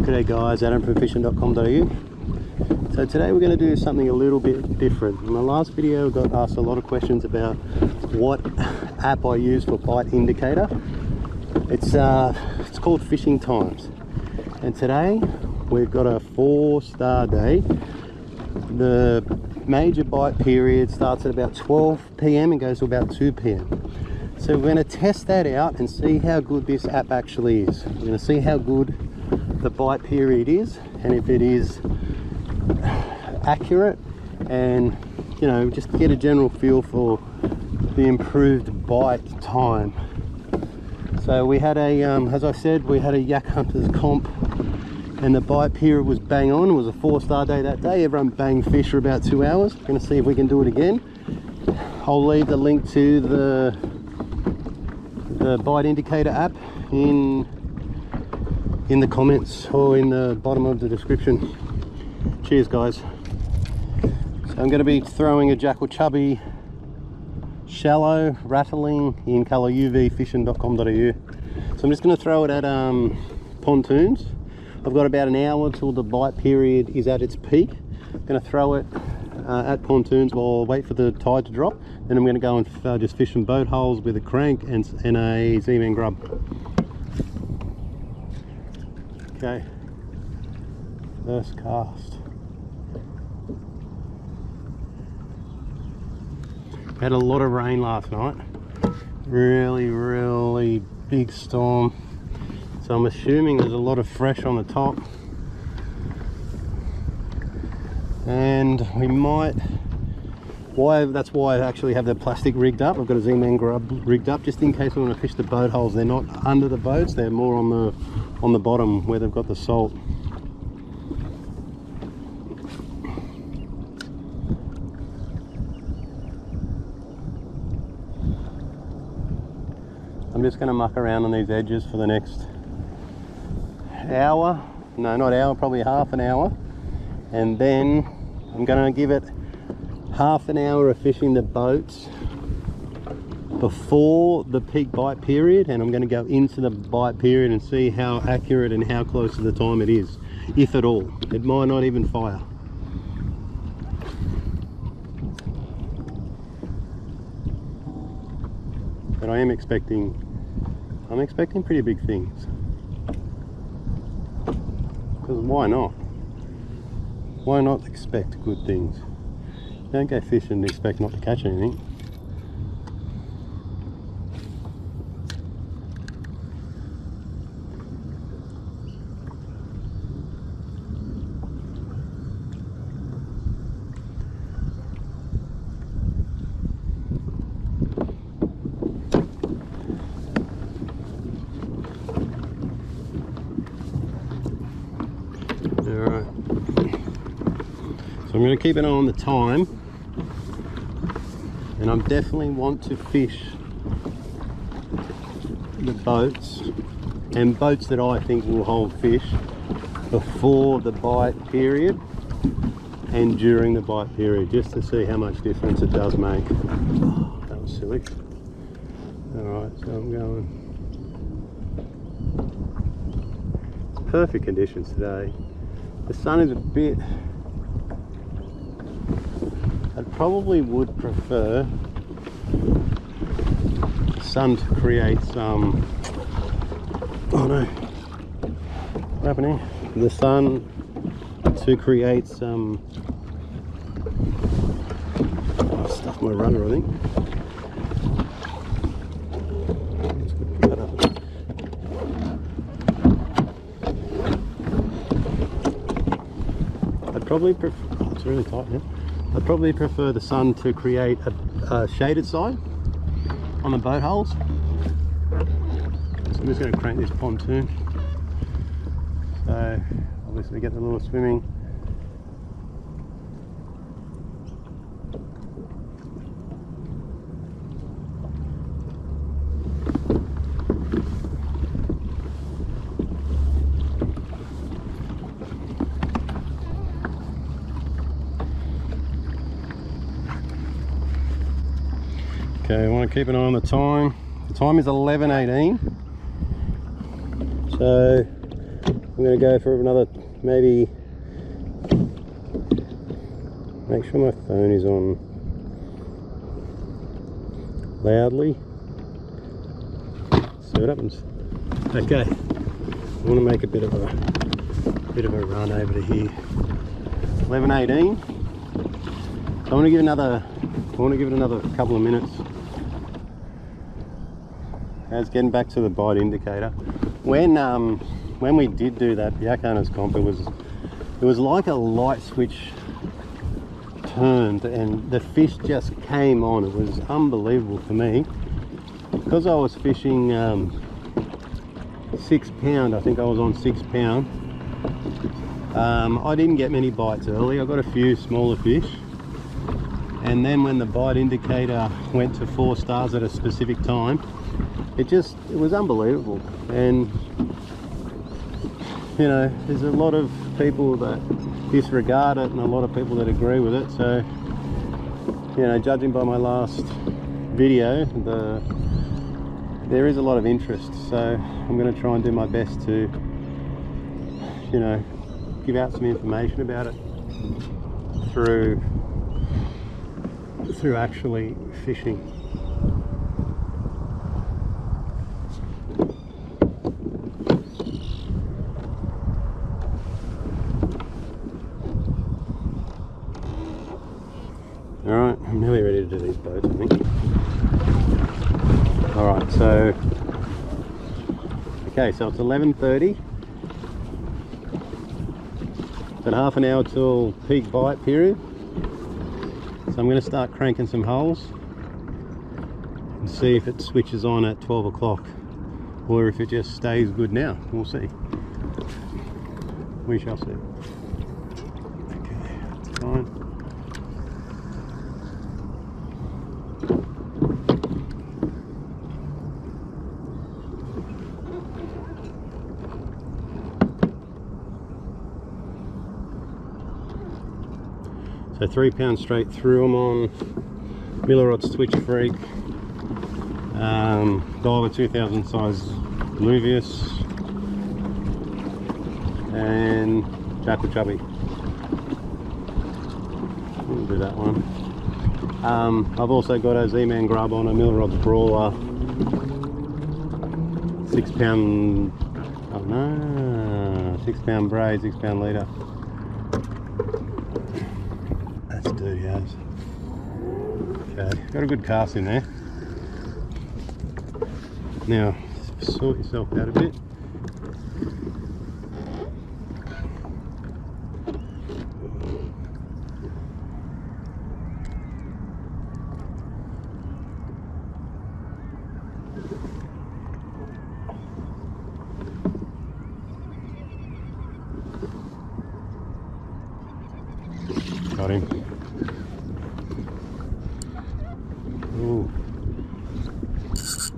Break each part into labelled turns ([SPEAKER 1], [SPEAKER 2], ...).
[SPEAKER 1] G'day guys, Adam from fishin.com.au. So today we're going to do something a little bit different. In my last video I got asked a lot of questions about what app I use for bite indicator. It's uh, it's called Fishing Times. And today we've got a four star day. The major bite period starts at about 12 p.m. and goes to about 2 p.m. So we're going to test that out and see how good this app actually is. We're going to see how good the bite period is and if it is accurate and you know just get a general feel for the improved bite time. So we had a, um, as I said, we had a yak hunters comp and the bite period was bang on. It was a four star day that day. Everyone banged fish for about two hours. We're to see if we can do it again. I'll leave the link to the the bite indicator app in in the comments or in the bottom of the description. Cheers guys. So i'm going to be throwing a Jackall chubby shallow rattling in color uv fishin.com.au so i'm just going to throw it at um, pontoons. I've got about an hour till the bite period is at its peak. I'm going to throw it uh, at pontoons while I wait for the tide to drop. Then I'm going to go and uh, just fish some boat holes with a crank and, and a Z-Man grub. Okay, first cast. Had a lot of rain last night. Really, really big storm. So I'm assuming there's a lot of fresh on the top and we might why that's why I actually have the plastic rigged up I've got a Z-Man grub rigged up just in case we want to fish the boat holes they're not under the boats they're more on the on the bottom where they've got the salt. I'm just going to muck around on these edges for the next hour. No not hour probably half an hour. And then I'm going to give it half an hour of fishing the boats before the peak bite period and I'm going to go into the bite period and see how accurate and how close to the time it is if at all it might not even fire but I am expecting I'm expecting pretty big things because why not why not expect good things? Don't go fishing and expect not to catch anything. So I'm going to keep an eye on the time and I definitely want to fish the boats and boats that I think will hold fish before the bite period and during the bite period just to see how much difference it does make. Oh, that was silly. Alright, so I'm going. Perfect conditions today. The sun is a bit probably would prefer sun to create some oh no what's happening the sun to create some oh, stuff my runner I think. I'd probably prefer oh, it's really tight now I'd probably prefer the sun to create a, a shaded side on the boat holes. So I'm just going to crank this pontoon. So obviously get the little swimming keep an eye on the time. The time is 11.18. So I'm going to go for another maybe make sure my phone is on loudly. See what happens. Okay. I want to make a bit of a bit of a run over to here. 11.18 I want to give another I want to give it another couple of minutes as getting back to the bite indicator. When um, when we did do that yak hunters comp it was it was like a light switch turned and the fish just came on. It was unbelievable for me. Because I was fishing um, six pound I think I was on six pound. Um, I didn't get many bites early. I got a few smaller fish. And then when the bite indicator went to four stars at a specific time it just it was unbelievable. And you know there's a lot of people that disregard it and a lot of people that agree with it. So you know judging by my last video the there is a lot of interest. So I'm going to try and do my best to you know give out some information about it through through actually fishing Alright, I'm nearly ready to do these boats, I think. Alright, okay, so it's 11.30. It's half an hour till peak bite period. So I'm going to start cranking some holes and see if it switches on at 12 o'clock or if it just stays good now. We'll see. We shall see. Okay, that's fine. So three pounds straight through them on Millerods Twitch Freak, um, Daiwa 2000 size Luvias, and Jackall Chubby. We'll do that one. Um, I've also got a Z-Man grub on a Millerod Brawler, six pound, oh no, six pound braid, six pound leader. That's dirty as. Okay, got a good cast in there. Now, sort yourself out a bit. Got him. Ooh. So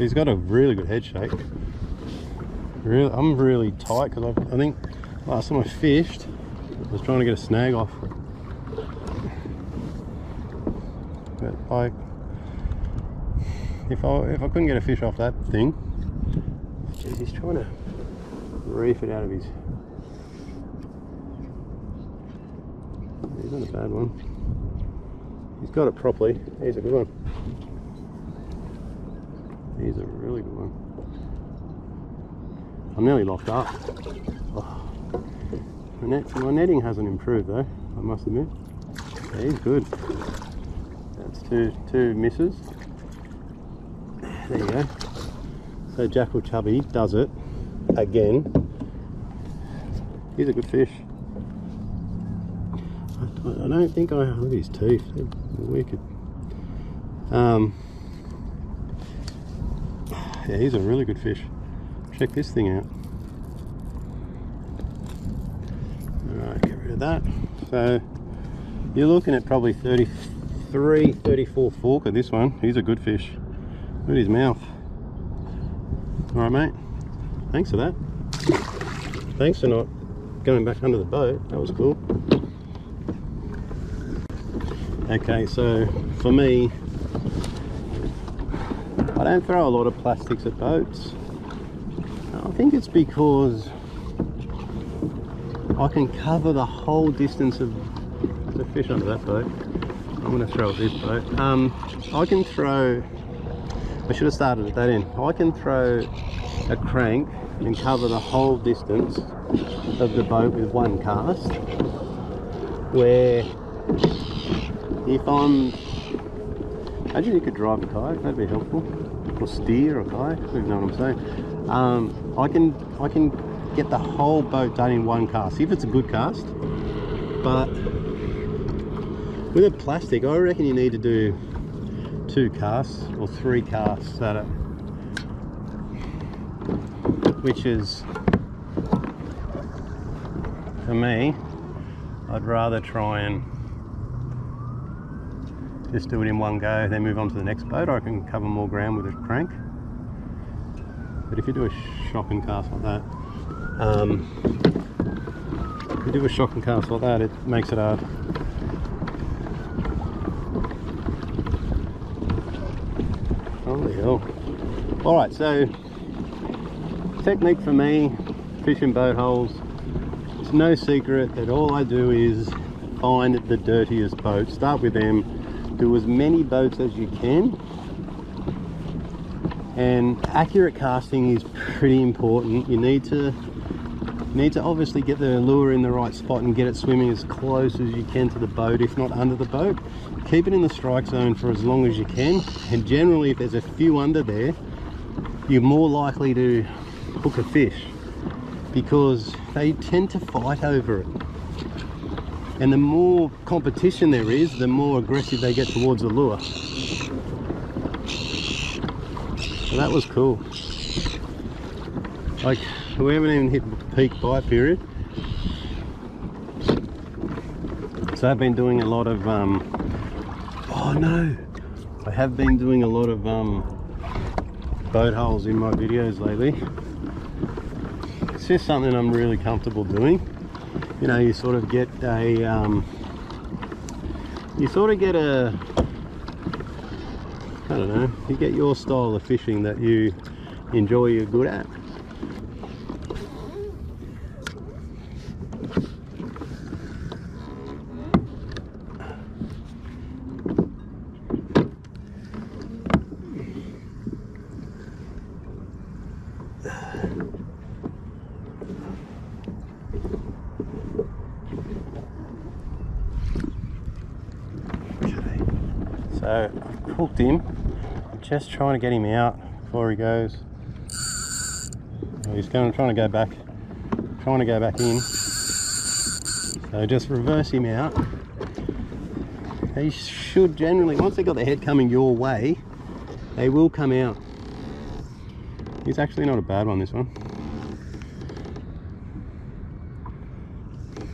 [SPEAKER 1] he's got a really good head shake. Really, I'm really tight because I think last time I fished, I was trying to get a snag off. But like, if I if I couldn't get a fish off that thing, geez, he's trying to reef it out of his He's not a bad one. He's got it properly. He's a good one. He's a really good one. I'm nearly locked up. Oh. My, net, my netting hasn't improved though, I must admit. Yeah, he's good. That's two two misses. There you go. So Jackall Chubby does it again. He's a good fish. I don't think I look at his teeth. They're wicked. Um, yeah, he's a really good fish. Check this thing out. Alright, get rid of that. So you're looking at probably 33, 34 fork of this one. He's a good fish. Look at his mouth. Alright mate. Thanks for that. Thanks for not going back under the boat. That was cool. Okay, so for me, don't throw a lot of plastics at boats. I think it's because I can cover the whole distance of the fish under that boat. I'm going to throw this boat. Um, I can throw. I should have started at that end. I can throw a crank and cover the whole distance of the boat with one cast. Where if I'm Imagine you could drive a kayak, that'd be helpful. Or steer a kayak, you know what I'm saying. Um, I can I can get the whole boat done in one cast, if it's a good cast. But with a plastic, I reckon you need to do two casts or three casts at it. Which is, for me, I'd rather try and just do it in one go, then move on to the next boat. I can cover more ground with a crank. But if you do a shock and cast like that, um, if you do a shock and cast like that, it makes it hard. Holy hell. Alright, so technique for me, fishing boat holes, it's no secret that all I do is find the dirtiest boat, start with them, do as many boats as you can. And accurate casting is pretty important. You need to you need to obviously get the lure in the right spot and get it swimming as close as you can to the boat if not under the boat. Keep it in the strike zone for as long as you can. And generally if there's a few under there you're more likely to hook a fish because they tend to fight over it and the more competition there is the more aggressive they get towards the lure. So that was cool. Like we haven't even hit peak bite period. So I've been doing a lot of um oh no. I have been doing a lot of um boat holes in my videos lately. It's just something I'm really comfortable doing you know you sort of get a um, you sort of get a I don't know you get your style of fishing that you enjoy you're good at So I've hooked him. I'm just trying to get him out before he goes. He's going trying to go back, trying to go back in. So just reverse him out. They should generally, once they've got their head coming your way, they will come out. He's actually not a bad one, this one.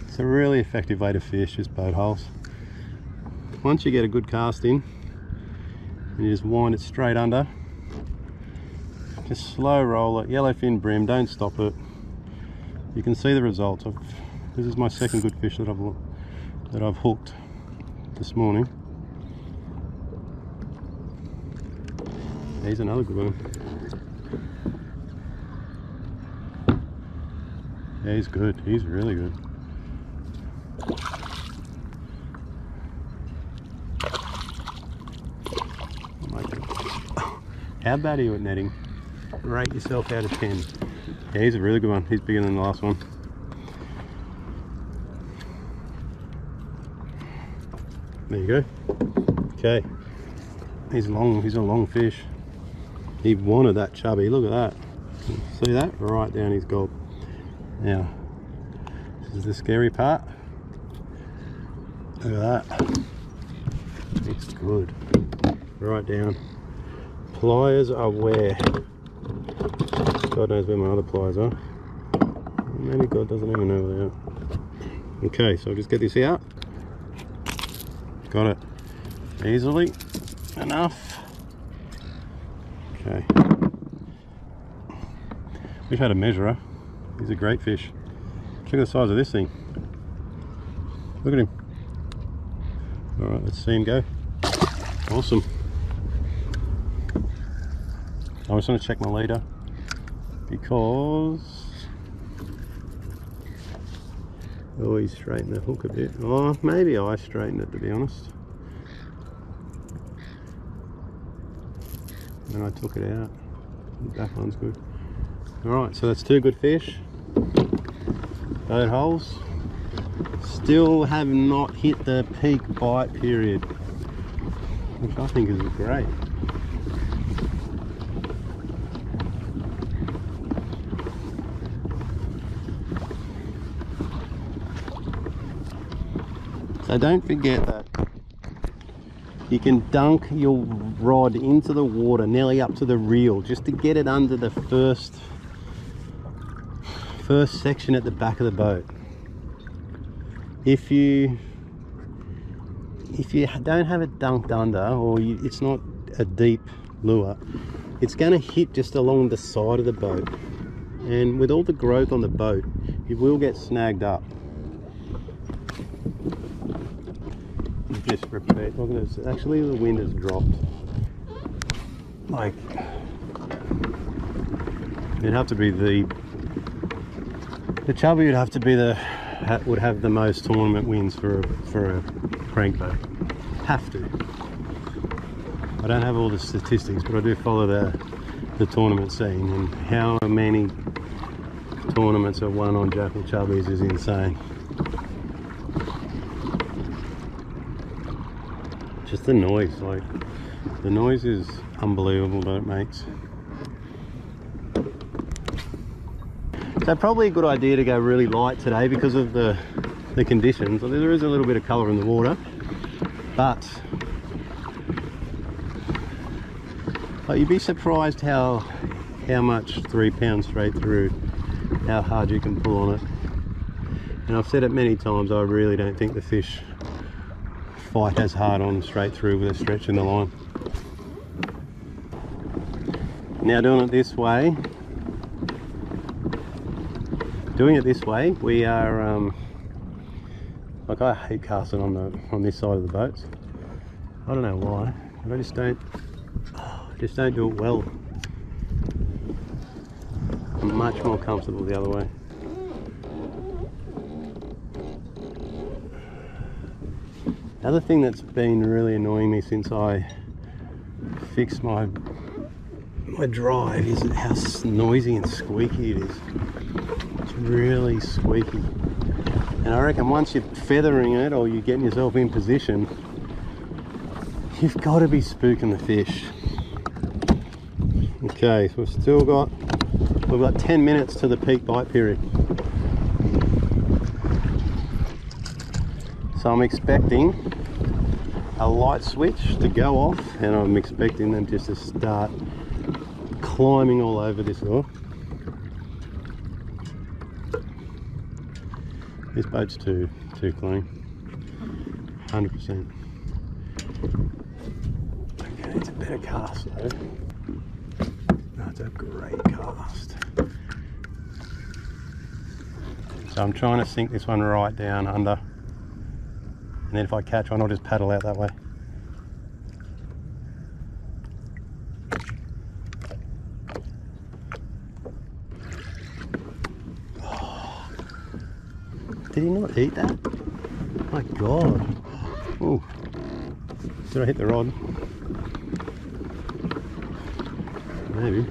[SPEAKER 1] It's a really effective way to fish, just boat holes. Once you get a good cast in, you just wind it straight under. Just slow roll it. Yellowfin bream don't stop it. You can see the results. Of this is my second good fish that I've that I've hooked this morning. Here's another good one. Yeah he's good. He's really good How bad are you at netting? Rate yourself out of 10. Yeah, he's a really good one. He's bigger than the last one. There you go. Okay. He's long, he's a long fish. He wanted that chubby, look at that. See that? Right down his gob. Now, this is the scary part. Look at that. It's good. Right down pliers are where? God knows where my other pliers are. Maybe God doesn't even know where they are. Okay, so I'll just get this out. Got it. Easily enough. Okay. We've had a measurer. He's a great fish. At the size of this thing. Look at him. Alright, let's see him go. Awesome. I just going to check my leader. because oh, always straighten the hook a bit. Oh, maybe I straighten it to be honest. And I took it out. That one's good. Alright, so that's two good fish. Boat holes. Still have not hit the peak bite period, which I think is great. So don't forget that you can dunk your rod into the water nearly up to the reel just to get it under the first first section at the back of the boat. If you if you don't have it dunked under or you, it's not a deep lure it's going to hit just along the side of the boat. And with all the growth on the boat it will get snagged up just repeat look at this. Actually the wind has dropped. Like it'd have to be the the chubby would have to be the would have the most tournament wins for a, for a crankbait have to. I don't have all the statistics but I do follow the the tournament scene and how many tournaments are won on Jackall chubbies is insane just the noise like the noise is unbelievable that it makes so probably a good idea to go really light today because of the the conditions. There is a little bit of color in the water but but you'd be surprised how how much three pounds straight through how hard you can pull on it. And I've said it many times I really don't think the fish fight as hard on straight through with a stretch in the line. Now doing it this way, doing it this way, we are, um, like I hate casting on the on this side of the boats. I don't know why, but I just don't, I just don't do it well. I'm much more comfortable the other way. Another thing that's been really annoying me since I fixed my my drive is how noisy and squeaky it is. It's really squeaky. And I reckon once you're feathering it or you're getting yourself in position, you've got to be spooking the fish. Okay, so we've still got we've got 10 minutes to the peak bite period. So I'm expecting a light switch to go off and I'm expecting them just to start climbing all over this door. This boat's too too clean. 100%. Okay, it's a better cast though. That's a great cast. So I'm trying to sink this one right down under and then if I catch one I'll just paddle out that way. Oh. Did he not eat that? My god. Oh did I hit the rod? Maybe.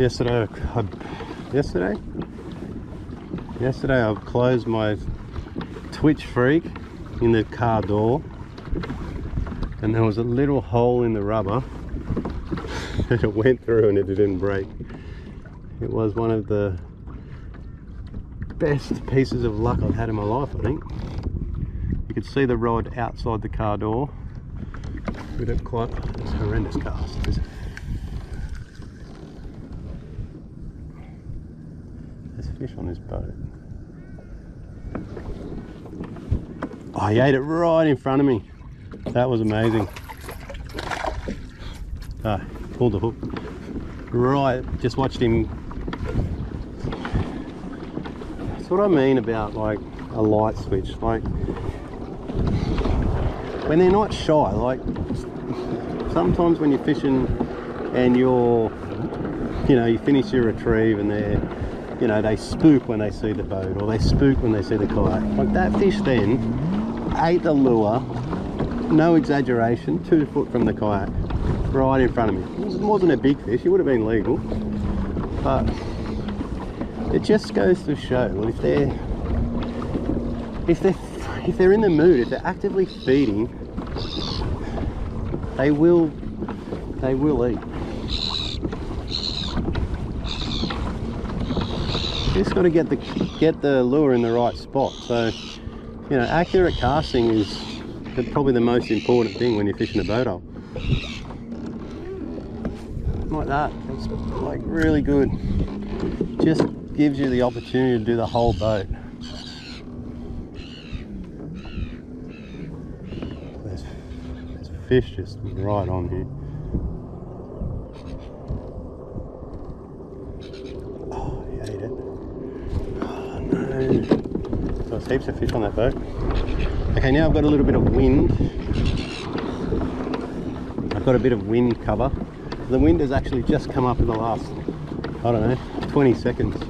[SPEAKER 1] Yesterday I, yesterday? Yesterday I closed my twitch freak in the car door and there was a little hole in the rubber. That it went through and it didn't break. It was one of the best pieces of luck I've had in my life I think. You could see the rod outside the car door. With it quite it's horrendous cast there's fish on this boat Oh, he ate it right in front of me. That was amazing. Ah, pulled the hook. Right, just watched him. That's what I mean about like a light switch. Like when they're not shy, like sometimes when you're fishing and you're you know, you finish your retrieve and they're, you know, they spook when they see the boat or they spook when they see the kayak. Like that fish then ate the lure, no exaggeration, two foot from the kayak, right in front of me. It wasn't a big fish, it would have been legal, but it just goes to show, well, if they're, if they're, if they're in the mood, if they're actively feeding, they will, they will eat. just got to get the get the lure in the right spot. So, you know, accurate casting is probably the most important thing when you're fishing a boat hole. Like that, it's like really good. Just gives you the opportunity to do the whole boat. There's, there's fish just right on here. Oh, he ate it. Oh no. There's heaps of fish on that boat. Okay, now I've got a little bit of wind. I've got a bit of wind cover. The wind has actually just come up in the last, I don't know, 20 seconds.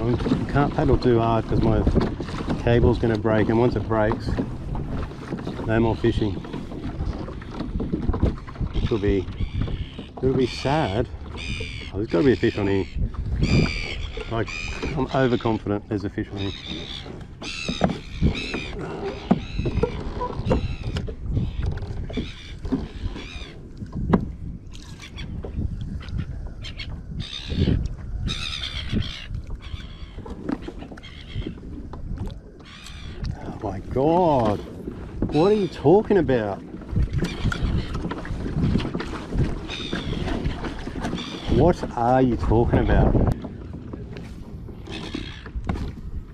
[SPEAKER 1] Um, I can't paddle too hard because my cable's going to break and once it breaks, no more fishing. Will be, it'll be sad. Oh, there's got to be a fish on here. Like, I'm overconfident there's a fish on here. Oh my god. What are you talking about? What are you talking about?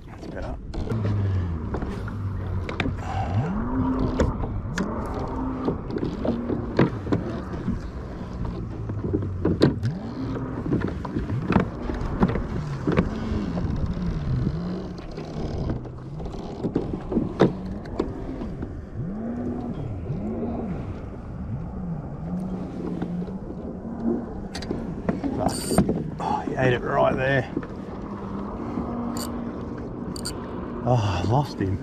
[SPEAKER 1] That's better. Fuck. Oh, he ate it right there. Oh, I lost him.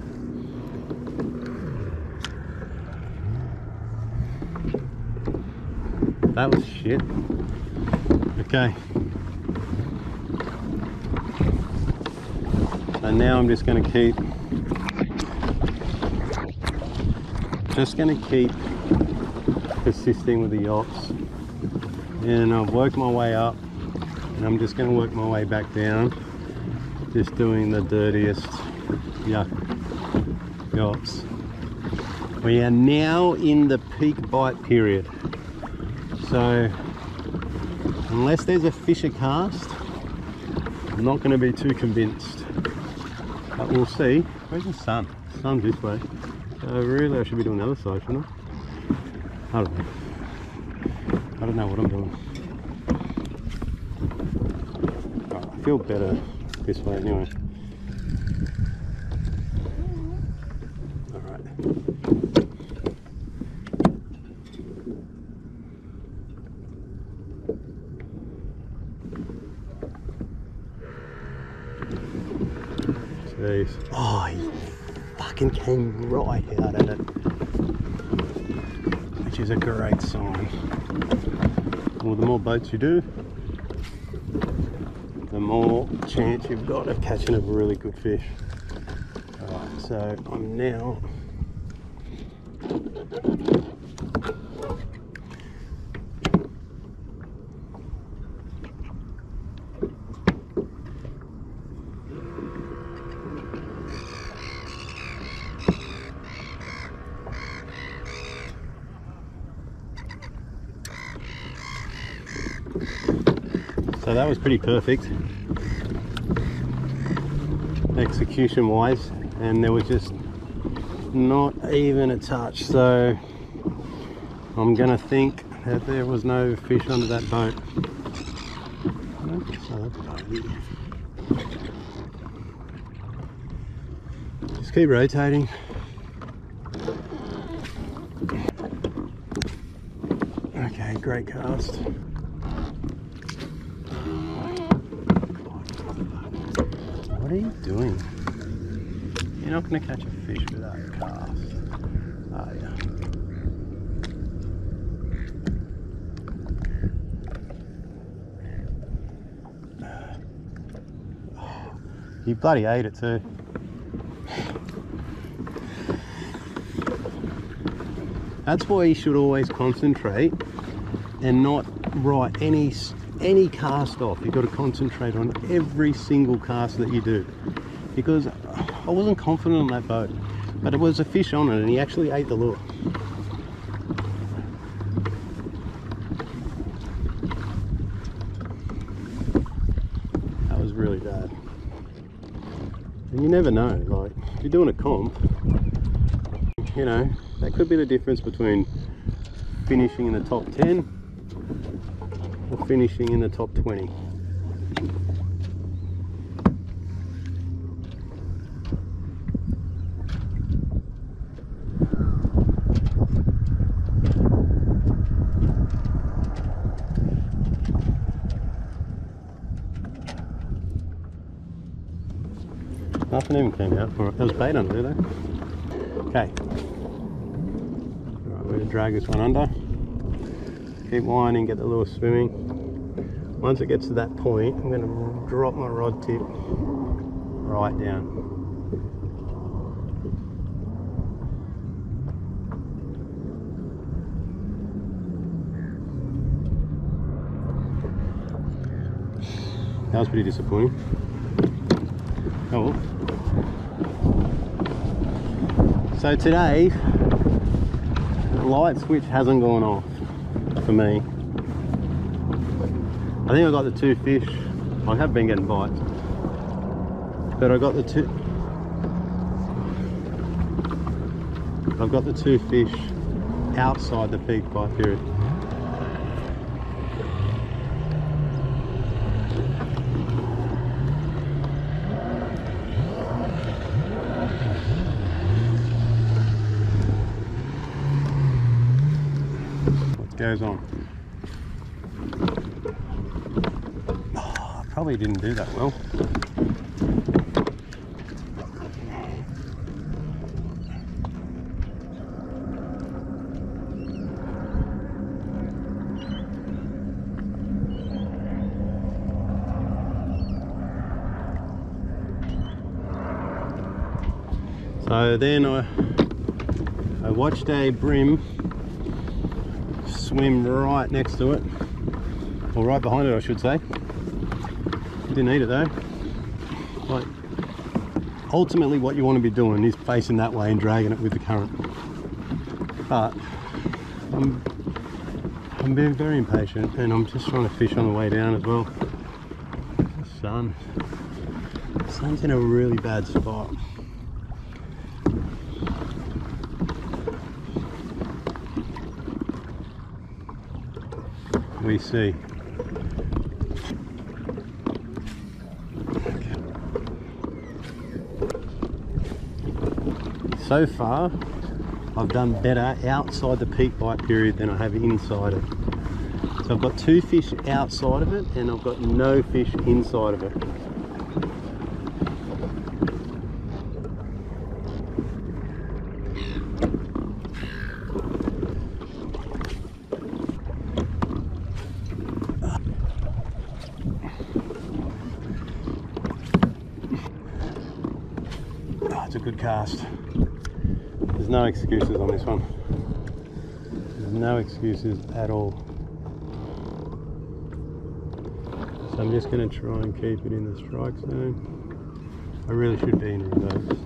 [SPEAKER 1] That was shit. Okay. So I'm just going to keep just going to keep persisting with the yachts. And I've worked my way up and I'm just going to work my way back down just doing the dirtiest yuck yachts. We are now in the peak bite period. So unless there's a fisher cast I'm not going to be too convinced but we'll see. Where's the sun? Sun's this way. So really I should be doing the other side shouldn't I? I don't know. I don't know what I'm doing. I feel better this way anyway. Alright. Jeez. Oh, he fucking came right out at it. Which is a great sign. Well, the more boats you do, the more chance you've got of catching a really good fish. So I'm now So that was pretty perfect execution wise and there was just not even a touch so I'm gonna think that there was no fish under that boat. Just keep rotating. Okay, great cast. What are you doing? You're not going to catch a fish without a cast, are you? You bloody ate it too. That's why you should always concentrate and not write any any cast off. You've got to concentrate on every single cast that you do. Because I wasn't confident on that boat, but it was a fish on it and he actually ate the lure. That was really bad. And you never know, like, if you're doing a comp, you know, that could be the difference between finishing in the top 10 or finishing in the top 20. Nothing even came out. For it. There was bait under there though. Okay. Alright, we're going to drag this one under. Keep winding, get the lure swimming. Once it gets to that point, I'm going to drop my rod tip right down. That was pretty disappointing. Oh well. So today, the light switch hasn't gone off for me. I think I got the two fish. I have been getting bites, but I got the two. I've got the two fish outside the peak bite period. Goes on? Oh, I probably didn't do that well. So then I, I watched a bream swim right next to it, or right behind it, I should say. Didn't eat it though. Like, ultimately, what you want to be doing is facing that way and dragging it with the current. But I'm, I'm being very impatient, and I'm just trying to fish on the way down as well. The sun, the sun's in a really bad spot. We see. So far, I've done better outside the peak bite period than I have inside it. So I've got two fish outside of it and I've got no fish inside of it. Oh, it's a good cast. There's no excuses on this one. There's no excuses at all. So I'm just going to try and keep it in the strike zone. I really should be in reverse.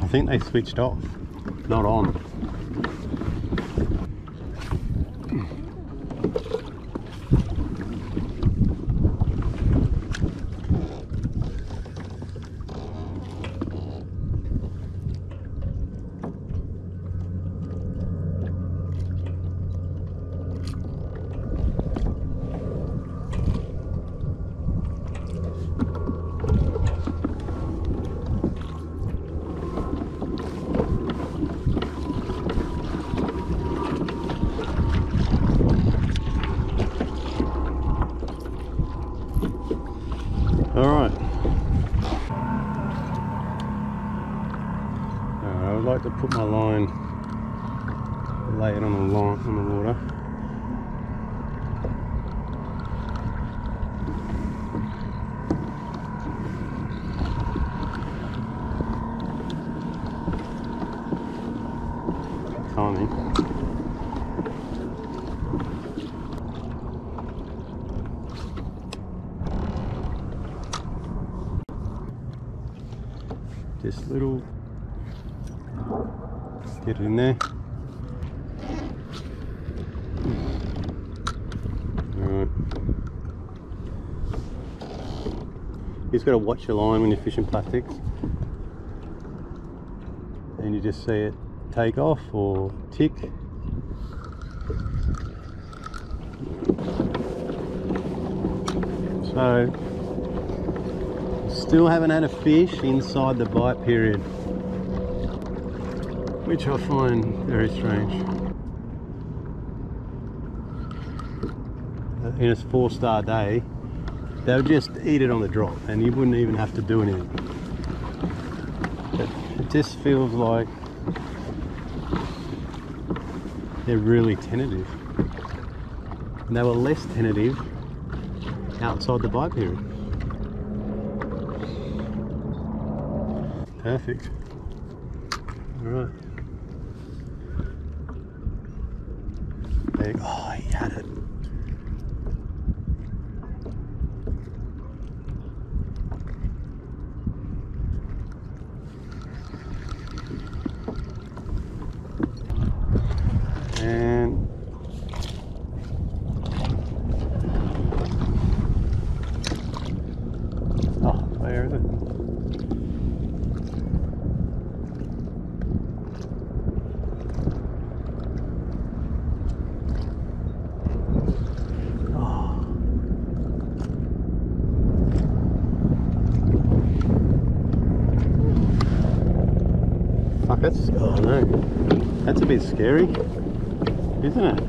[SPEAKER 1] I think they switched off, not on. Put my line, lay it on the line on the water. Timing. Just little get in there. You just gotta watch your line when you're fishing plastics. And you just see it take off or tick. So still haven't had a fish inside the bite period which I find very strange. Uh, in a four star day, they'll just eat it on the drop and you wouldn't even have to do anything. But it just feels like they're really tentative. And they were less tentative outside the bite period. Perfect. All right. There, oh, he had it. And oh, where is it? Oh. Fuck, that's, oh no, that's a bit scary, isn't it?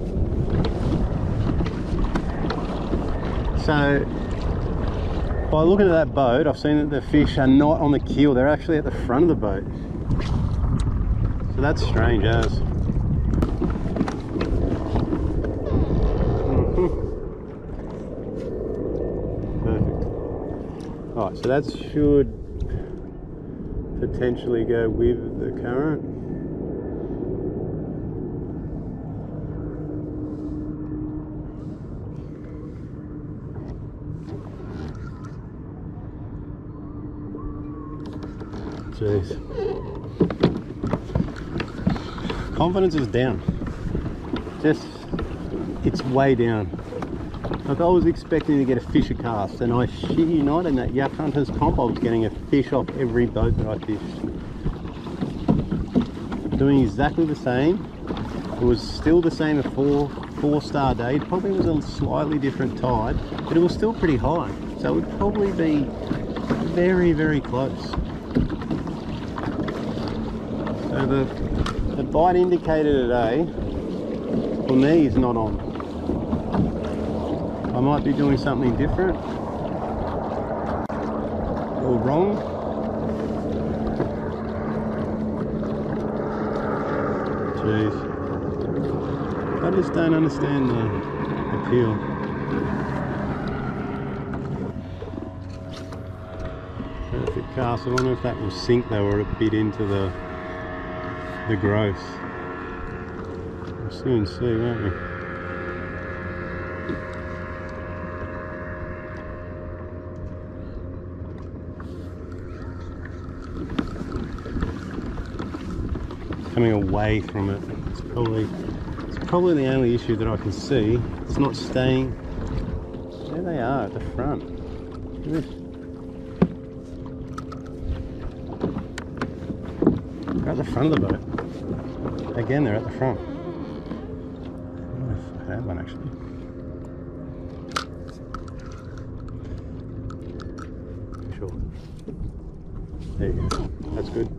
[SPEAKER 1] So, by looking at that boat, I've seen that the fish are not on the keel, they're actually at the front of the boat. So that's strange as. Mhm. Perfect. Alright, so that should potentially go with the current. Jeez. Confidence is down. Just, it's way down. Like I was expecting to get a fisher cast, and I shit you not, in that Yak Hunters comp, I was getting a fish off every boat that I fished. Doing exactly the same. It was still the same a four four star day. It probably was a slightly different tide, but it was still pretty high. So it would probably be very, very close. The the bite indicator today for me is not on. I might be doing something different or wrong. Jeez. I just don't understand the appeal. Perfect cast. I wonder if that will sink though or a bit into the the growth. We'll soon see, won't we? coming away from it. It's probably it's probably the only issue that I can see. It's not staying. There they are at the front. Look at the front of the boat. Again, they're at the front. I I had one actually. Sure. There you go. That's good.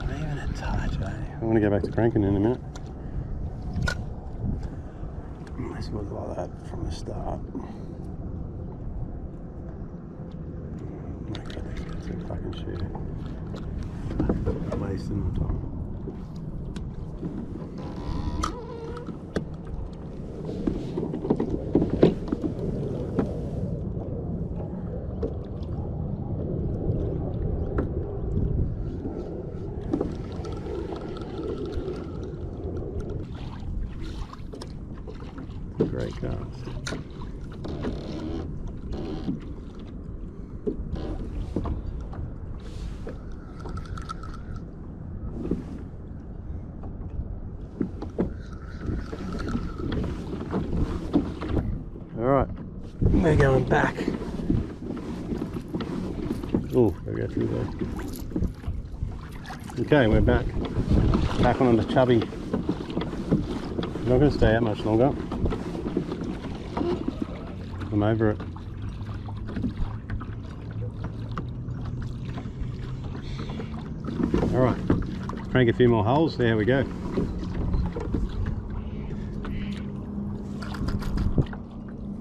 [SPEAKER 1] I'm even a touch, eh? I'm gonna go back to cranking in a minute. This was like shit. Wasting my time. Great cars. All right, we're going back. Oh, I go through there. Okay, we're back. Back on the chubby. Not going to stay out much longer. I'm over it. All right, crank a few more holes. There we go.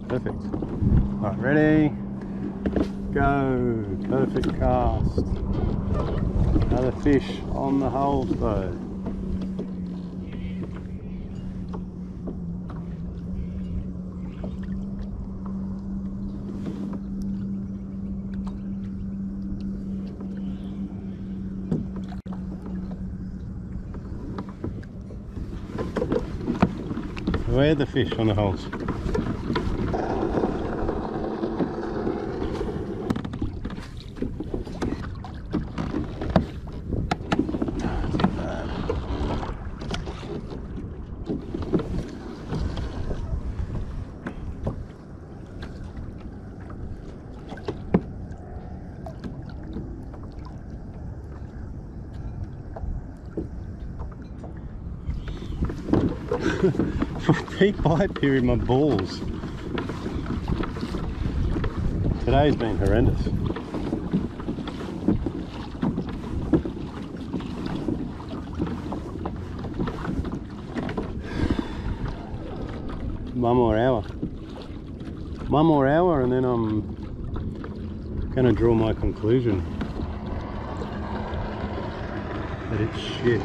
[SPEAKER 1] Perfect. All right, ready? Go. Perfect cast. Another fish on the holes though. Where the fish on the holes? Peak bite period, my balls. Today's been horrendous. One more hour. One more hour and then I'm gonna draw my conclusion. That it's shit.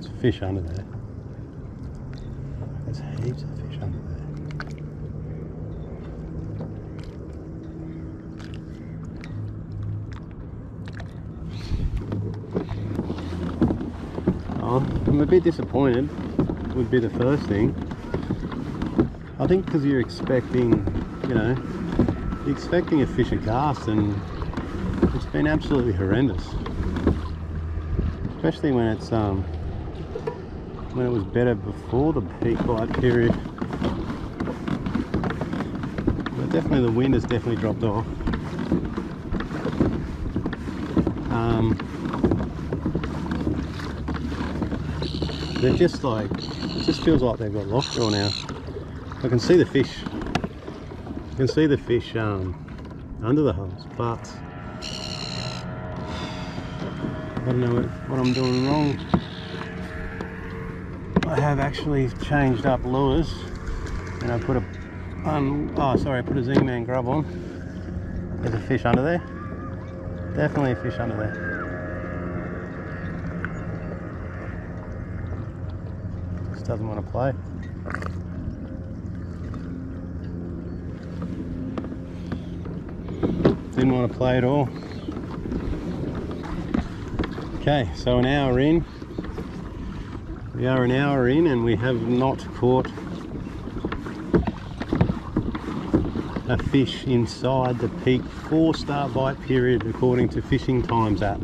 [SPEAKER 1] There's a fish under there. There's heaps of fish under there. Oh, I'm a bit disappointed, would be the first thing. I think because you're expecting, you know, you're expecting a fish and cast and it's been absolutely horrendous. Especially when it's um when it was better before the peak bite period. But definitely the wind has definitely dropped off. Um, they're just like, it just feels like they've got lockjaw now. I can see the fish. I can see the fish um, under the holes, but I don't know what I'm doing wrong. Have actually changed up lures. And I put a um, oh sorry I put a Z-Man grub on. There's a fish under there. Definitely a fish under there. Just doesn't want to play. Didn't want to play at all. Okay so an hour in we are an hour in and we have not caught a fish inside the peak four star bite period according to Fishing Times app.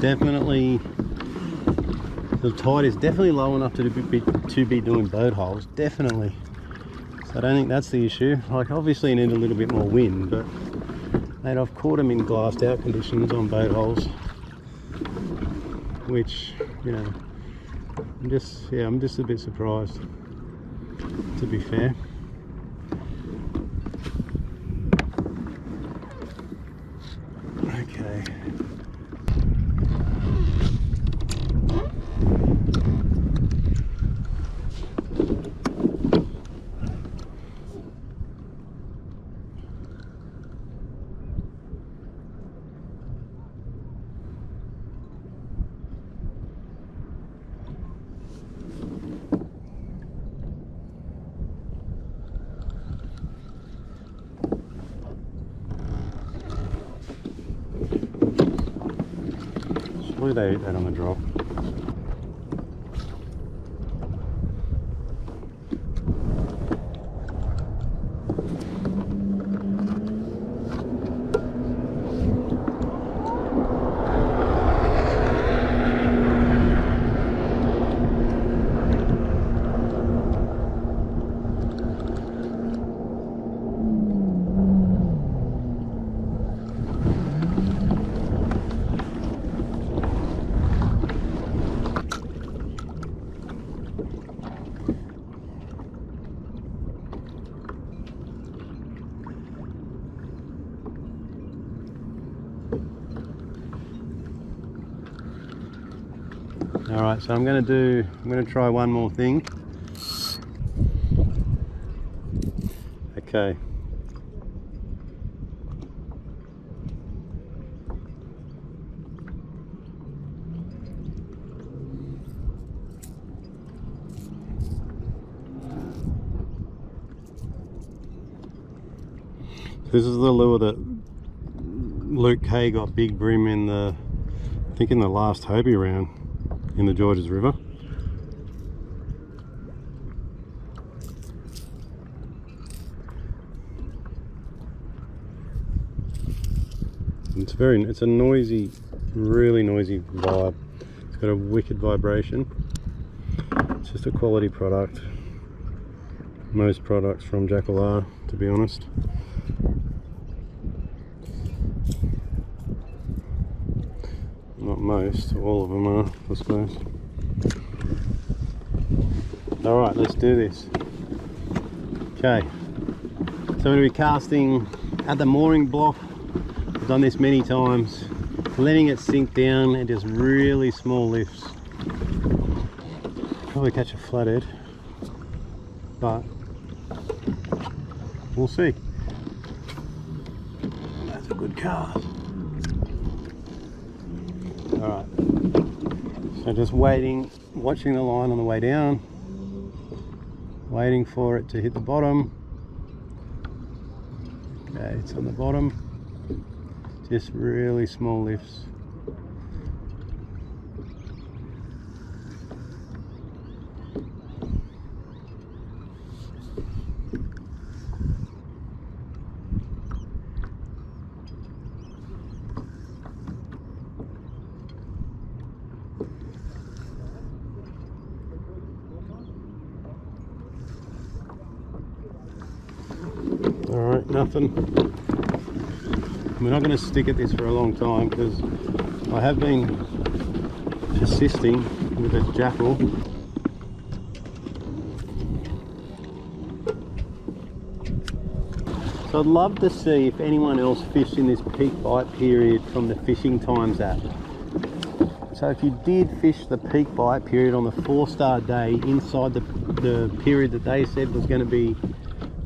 [SPEAKER 1] Definitely, the tide is definitely low enough to be, to be doing boat holes, definitely. So I don't think that's the issue. Like obviously you need a little bit more wind, but mate, I've caught them in glassed out conditions on boat holes which you know I'm just, yeah, I'm just a bit surprised, to be fair. Okay. Eat that on the drop. All right, so I'm going to do, I'm going to try one more thing. Okay. This is the lure that Luke Kay got big bream in the, I think in the last Hobie round in the Georges River. It's very, it's a noisy, really noisy vibe. It's got a wicked vibration. It's just a quality product. Most products from Jackall are, to be honest. All of them are, I suppose. Alright, let's do this. Okay, so I'm going to be casting at the mooring block. I've done this many times. Letting it sink down and just really small lifts. Probably catch a flathead, but we'll see. That's a good cast. Alright. Just waiting, watching the line on the way down. Waiting for it to hit the bottom. Okay, it's on the bottom. Just really small lifts. All right, nothing. We're not going to stick at this for a long time because I have been persisting with a Jackall. So I'd love to see if anyone else fished in this peak bite period from the Fishing Times app. So if you did fish the peak bite period on the four star day inside the, the period that they said was going to be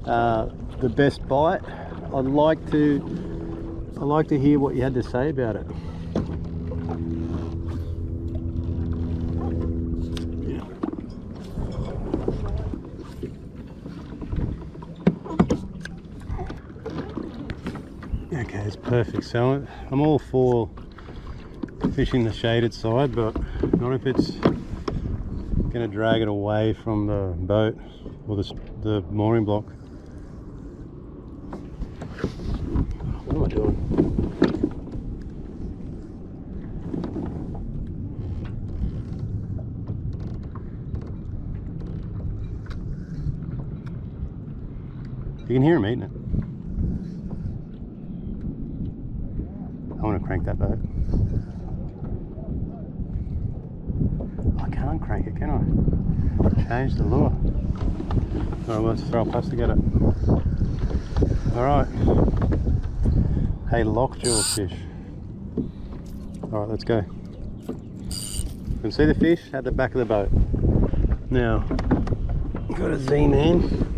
[SPEAKER 1] uh, the best bite, I'd like to I'd like to hear what you had to say about it. Okay, it's perfect. So I'm all for fishing the shaded side, but not if it's going to drag it away from the boat or the, the mooring block. Can hear him eating it. I want to crank that boat. I can't crank it, can I? Change the lure. Alright, let's throw a plus to get it. Alright. Hey, lockjaw fish. Alright, let's go. You can see the fish at the back of the boat. Now, got a Z-man.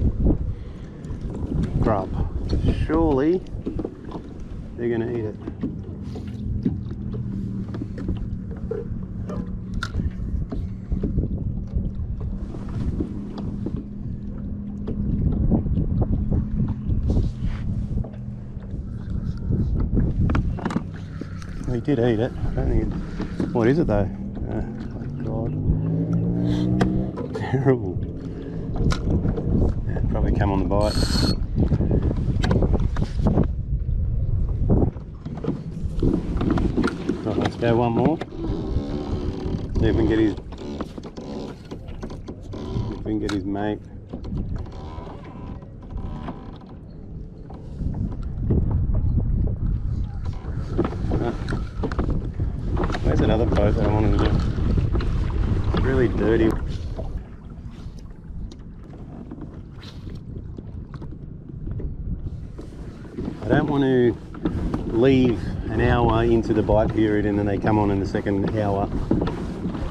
[SPEAKER 1] Surely they're gonna eat it. He did eat it. I don't think it. What is it though? Oh my god. Terrible. Yeah, probably come on the bite. Right, let's go one more. See if we can get his. If we can get his mate. There's another boat that I wanted to do. It's really dirty. I don't want to leave an hour into the bite period and then they come on in the second hour.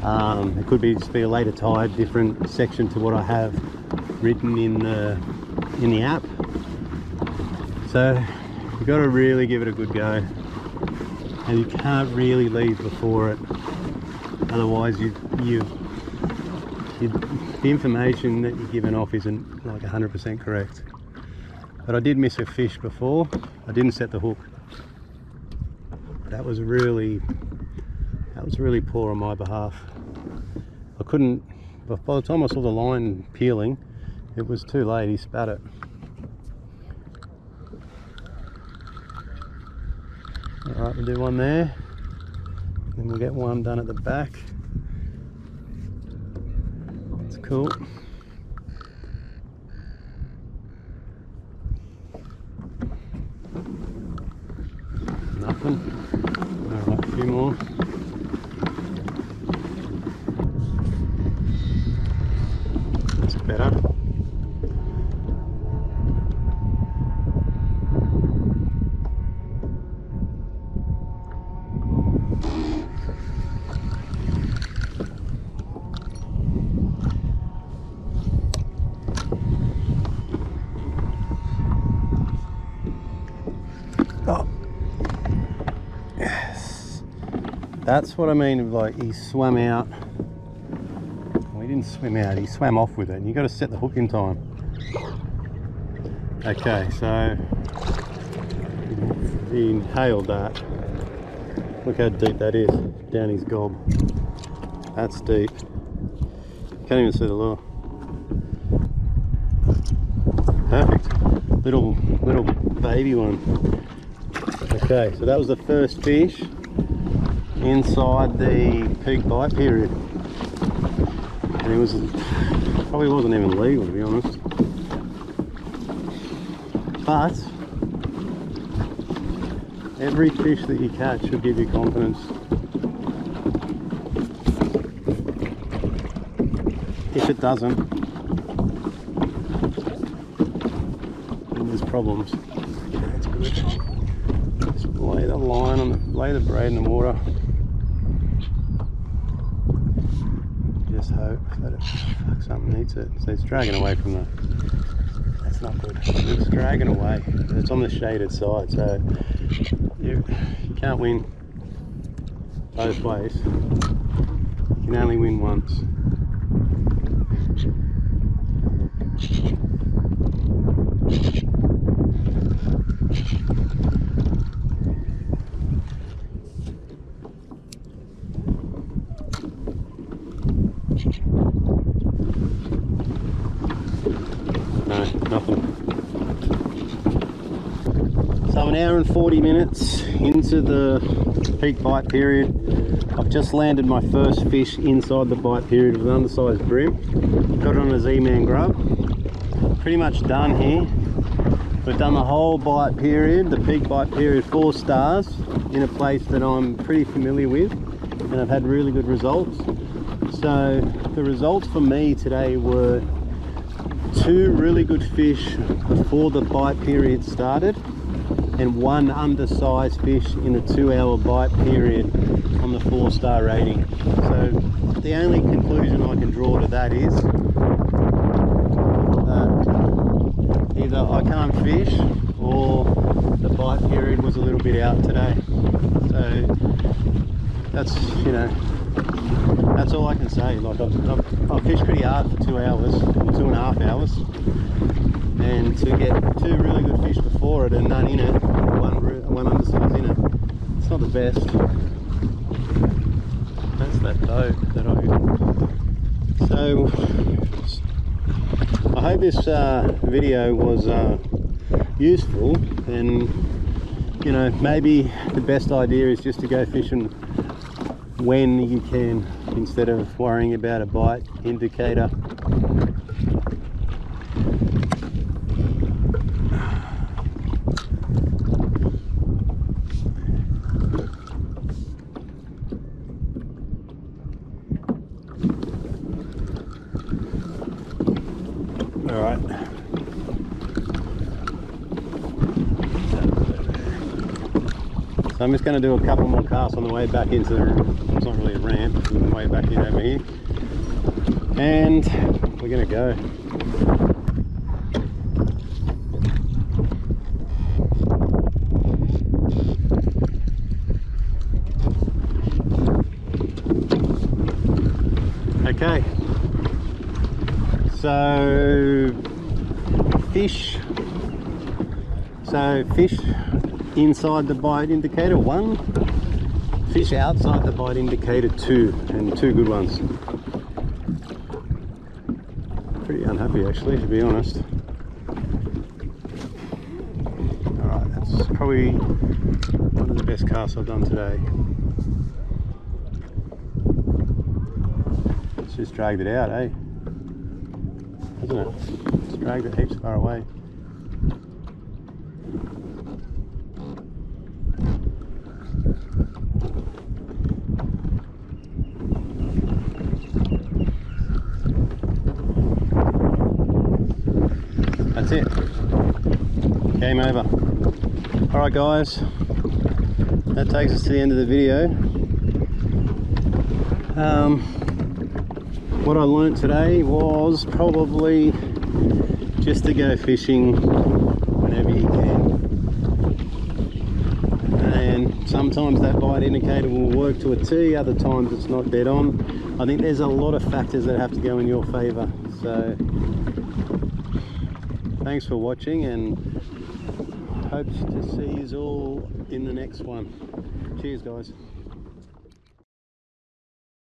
[SPEAKER 1] Um, it could be just be a later tide, different section to what I have written in the in the app. So you've got to really give it a good go. And you can't really leave before it. Otherwise you you, the information that you're giving off isn't like 100% correct. But I did miss a fish before. I didn't set the hook that was really that was really poor on my behalf I couldn't but by the time I saw the line peeling it was too late he spat it Alright, we'll do one there. Then we'll get one done at the back. that's cool. Nothing. Alright, a few more. That's better. Oh. Yes. That's what I mean like he swam out. Well, he didn't swim out, he swam off with it. And you got to set the hook in time. Okay, so he inhaled that. Look how deep that is down his gob. That's deep. Can't even see the lure. Perfect. Little little baby one. Okay, so that was the first fish inside the peak bite period. And it was probably wasn't even legal to be honest. But every fish that you catch should give you confidence. If it doesn't, then there's problems. Just lay the line on the lay the braid in the water. Just hope that it eats it. So it's dragging away from the that's not good. It's dragging away. It's on the shaded side, so you, you can't win both ways. You can only win once. No, nothing. So I'm an hour and 40 minutes into the peak bite period. I've just landed my first fish inside the bite period with an undersized bream. Got it on a Z-Man grub. Pretty much done here. We've done the whole bite period, the peak bite period, four stars in a place that I'm pretty familiar with and I've had really good results. So the results for me today were two really good fish before the bite period started and one undersized fish in a two hour bite period on the four star rating. So the only conclusion I can draw to that is that either I can't fish or the bite period was a little bit out today. So that's, you know, that's all I can say. Like I've, I've, I've fished pretty hard for two hours, two and a half hours, and to get two really good fish before it and none in it, one undersize in it, it's not the best. That's that boat that I. So I hope this uh, video was uh, useful, and you know maybe the best idea is just to go fishing when you can instead of worrying about a bite indicator. All right. So I'm just going to do a couple more casts on the way back into the, it's not really a ramp, on the way back in over here. And we're going to go. Okay. So fish. So fish inside the bite indicator one, fish outside the bite indicator two, and two good ones. Pretty unhappy actually, to be honest. Alright, that's probably one of the best casts I've done today. It's just dragged it out, eh? Hasn't it? It's dragged it heaps far away. That's it. Game over. Alright guys, that takes us to the end of the video. Um, what I learnt today was probably just to go fishing whenever you can. And sometimes that bite indicator will work to a T, other times it's not dead on. I think there's a lot of factors that have to go in your favour. So thanks for watching and to see you all in the next one. Cheers guys.